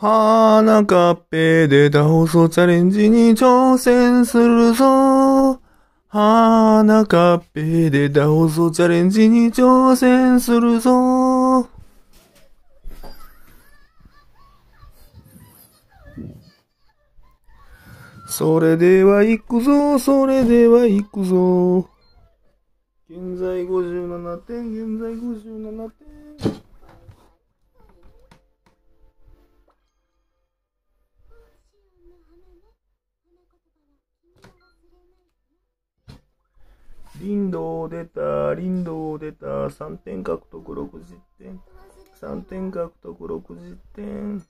花カッペ出た放送チャレンジに挑戦するぞ。花カッペ出た放送チャレンジに挑戦するぞ。それでは行くぞ、それでは行くぞ。現在57点、現在57点。林道出た、林道出た、3点獲得60点。3点獲得60点。